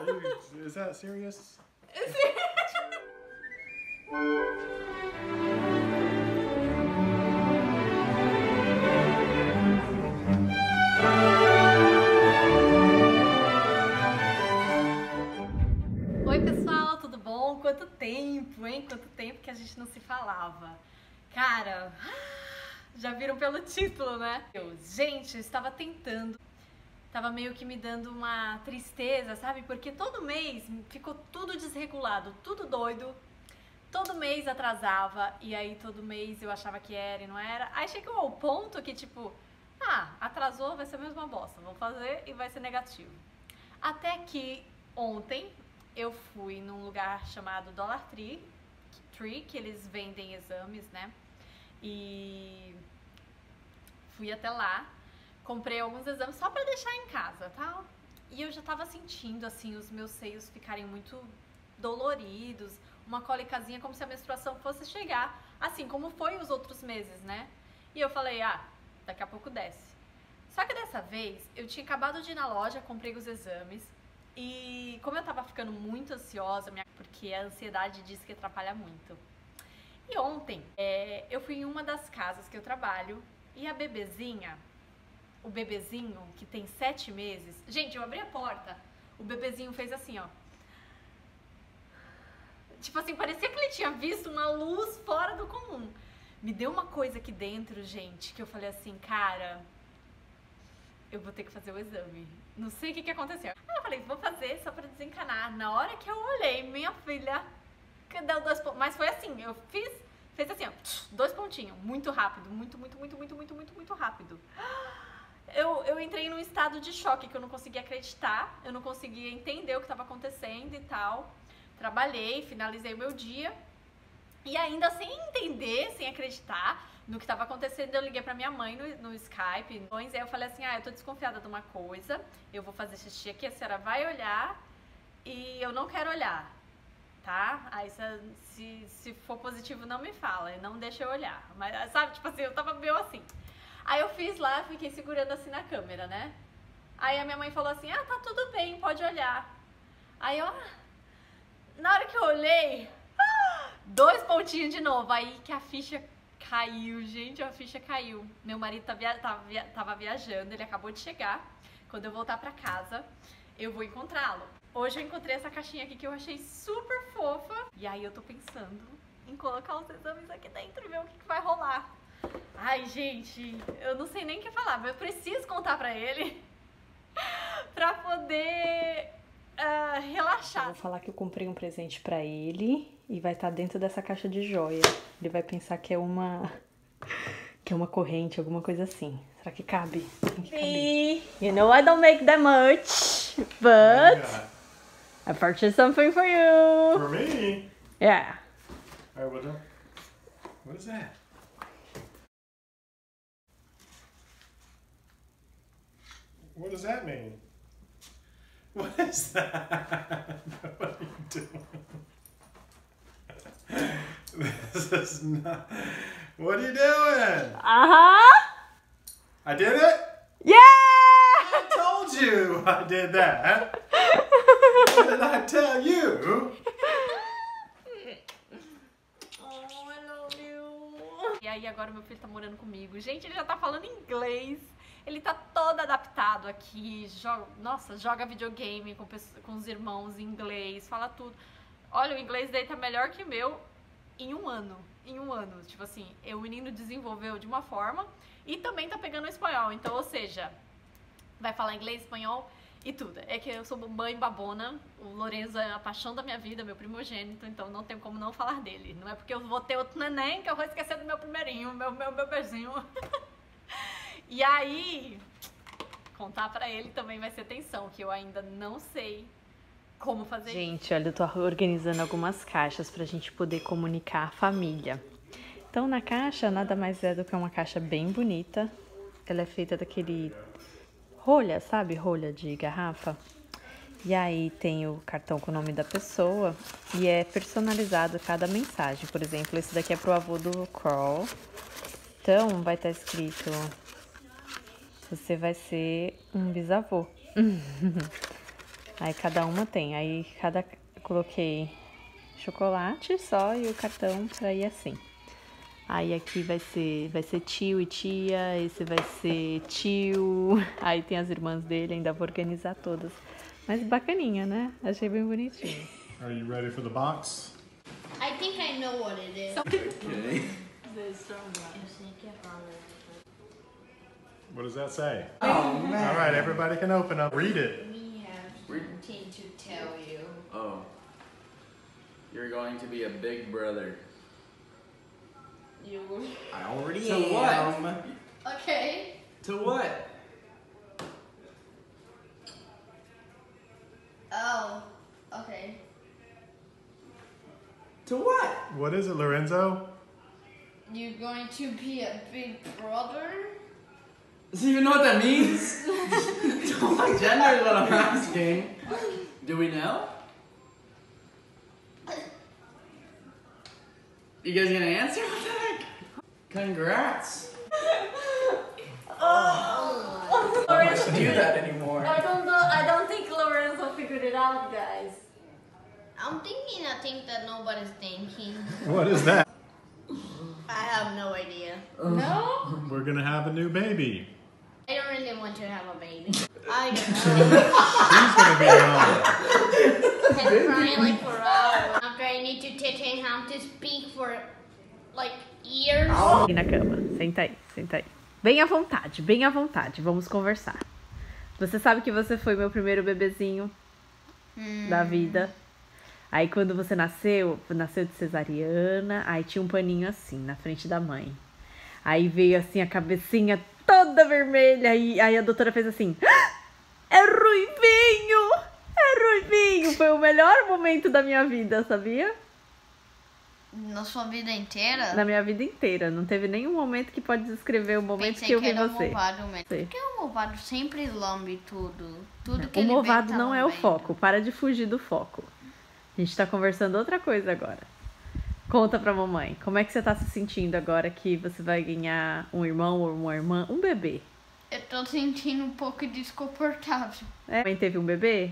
Is that serious? Oi, pessoal, tudo bom? Quanto tempo, hein? Quanto tempo que a gente não se falava. Cara, já viram pelo título, né? Eu, gente, eu estava tentando. Tava meio que me dando uma tristeza, sabe? Porque todo mês ficou tudo desregulado, tudo doido. Todo mês atrasava e aí todo mês eu achava que era e não era. Aí chegou ao ponto que, tipo, ah, atrasou, vai ser a mesma bosta. Vou fazer e vai ser negativo. Até que ontem eu fui num lugar chamado Dollar Tree, Tree, que eles vendem exames, né? E fui até lá, comprei alguns exames só pra deixar em casa, tá? E eu já tava sentindo assim os meus seios ficarem muito doloridos, uma cólicazinha como se a menstruação fosse chegar, assim como foi os outros meses, né? E eu falei: "Ah, daqui a pouco desce". Só que dessa vez eu tinha acabado de ir na loja, comprei os exames, e como eu tava ficando muito ansiosa, porque a ansiedade diz que atrapalha muito. E ontem, é, eu fui em uma das casas que eu trabalho e a bebezinha, o bebezinho que tem sete meses. Gente, eu abri a porta, o bebezinho fez assim, ó. Tipo assim, parecia que ele tinha visto uma luz fora do comum. Me deu uma coisa aqui dentro, gente, que eu falei assim, cara, eu vou ter que fazer o exame. Não sei o que, que aconteceu. Aí eu falei, vou fazer só pra desencanar. Na hora que eu olhei, minha filha, que deu dois pontos. Mas foi assim, eu fiz, fez assim, ó, dois pontinhos, muito rápido, muito, muito, muito, muito, muito, muito, muito rápido. Eu, eu entrei num estado de choque que eu não conseguia acreditar, eu não conseguia entender o que estava acontecendo e tal. Trabalhei, finalizei o meu dia. E ainda sem entender, sem acreditar no que estava acontecendo, eu liguei pra minha mãe no, no Skype. Aí eu falei assim: ah, eu tô desconfiada de uma coisa, eu vou fazer xixi aqui, a senhora vai olhar e eu não quero olhar, tá? Aí se, se for positivo, não me fala, não deixa eu olhar. Mas sabe, tipo assim, eu tava meio assim. Aí eu fiz lá, fiquei segurando assim na câmera, né? Aí a minha mãe falou assim: ah, tá tudo bem, pode olhar. Aí eu, ah, na hora que eu olhei, dois pontinhos de novo. Aí que a ficha caiu, gente, a ficha caiu. Meu marido tá tava, via- tava viajando, ele acabou de chegar. Quando eu voltar pra casa, eu vou encontrá-lo. Hoje eu encontrei essa caixinha aqui que eu achei super fofa. E aí eu tô pensando em colocar os exames aqui dentro e ver o que, que vai rolar. Ai, gente, eu não sei nem o que falar, mas eu preciso contar pra ele pra poder Eu relaxar. vou falar que eu comprei um presente pra ele e vai estar dentro dessa caixa de joia. Ele vai pensar que é uma que é uma corrente, alguma coisa assim. Será que cabe? Tem que caber. You know I don't make that much, but Yeah. I purchased something for you. For me. Yeah. All right, what, the- what is that? What does that mean? What is that? what are you doing? This is not. What are you doing? Uh-huh. I did it? Yeah! I told you I did that. what did I tell you? Aí agora meu filho tá morando comigo. Gente, ele já tá falando inglês. Ele tá todo adaptado aqui. Joga, nossa, joga videogame com, com os irmãos em inglês, fala tudo. Olha, o inglês dele tá melhor que o meu em um ano. Em um ano. Tipo assim, o menino desenvolveu de uma forma e também tá pegando o espanhol. Então, ou seja, vai falar inglês, espanhol e tudo. É que eu sou mãe babona, o Lorenzo é a paixão da minha vida, meu primogênito, então não tenho como não falar dele. Não é porque eu vou ter outro neném que eu vou esquecer do meu primeirinho, meu, meu bebezinho. e aí, contar pra ele também vai ser tensão, que eu ainda não sei como fazer isso. Gente, olha, eu tô organizando algumas caixas pra gente poder comunicar a família. Então, na caixa, nada mais é do que uma caixa bem bonita. Ela é feita daquele rolha, sabe? Rolha de garrafa. E aí tem o cartão com o nome da pessoa e é personalizado cada mensagem. Por exemplo, esse daqui é pro avô do Crawl. Então, vai estar escrito: Você vai ser um bisavô. Aí cada uma tem. Aí cada eu coloquei chocolate só e o cartão pra ir assim. Aí aqui vai ser, vai ser tio e tia, esse vai ser tio. Aí tem as irmãs dele, ainda vou organizar todas. Mas bacaninha, né? Achei bem bonitinho. Are you ready for the box? I think I know what it is. Okay. What does that say? Oh man. All right, everybody can open up. Read it. We have Read. something to tell you. Oh. You're going to be a big brother. You. I already To am. what? Okay. To what? Oh. Okay. To what? What is it, Lorenzo? You're going to be a big brother? Does you even know what that means? what gender is what I'm asking. Do we know? You guys gonna answer? What the heck? Congrats. Oh. I don't do that anymore. I don't know. I don't think Lorenzo figured it out, guys. I'm thinking a thing that nobody's thinking. What is that? I have no idea. No? We're gonna have a new baby. I don't really want to have a baby. I don't know. He's gonna be to speak for like years. Aqui na cama. Senta aí, senta aí. Bem à vontade, bem à vontade. Vamos conversar. Você sabe que você foi meu primeiro bebezinho da vida. Aí quando você nasceu, nasceu de cesariana, aí tinha um paninho assim na frente da mãe. Aí veio assim a cabecinha toda vermelha e aí a doutora fez assim: "Ah, "É ruivinho! É ruivinho!" Foi o melhor momento da minha vida, sabia? Na sua vida inteira? Na minha vida inteira, não teve nenhum momento que pode descrever o momento Pensei que eu que vi era você. movado mesmo. Sei. Porque o movado sempre lambe tudo. Tudo que O ele vê movado tá não é o lambendo. foco. Para de fugir do foco. A gente tá conversando outra coisa agora. Conta pra mamãe, como é que você tá se sentindo agora que você vai ganhar um irmão ou uma irmã, um bebê? Eu tô sentindo um pouco desconfortável. É, mãe teve um bebê?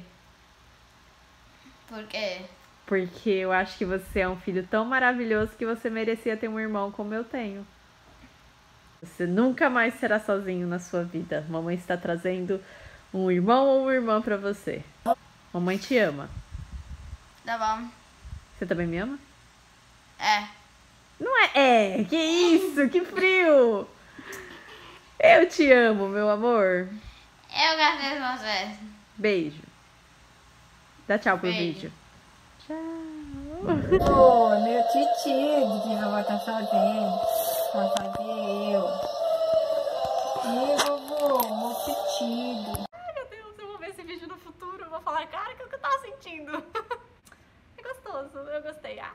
Por quê? Porque eu acho que você é um filho tão maravilhoso que você merecia ter um irmão como eu tenho. Você nunca mais será sozinho na sua vida. Mamãe está trazendo um irmão ou uma irmã pra você. Mamãe te ama. Tá bom. Você também me ama? É. Não é? É, que isso, que frio! Eu te amo, meu amor. Eu gostei de você. Beijo. Dá tchau pro Beijo. vídeo. Tchau. Ô, meu titido que vovó tá fazendo. Vai fazer eu. Ih, vovô, meu titido. Ai, meu Deus, eu vou ver esse vídeo no futuro. Eu vou falar, cara, o que eu tava sentindo? É gostoso, eu gostei. Ah,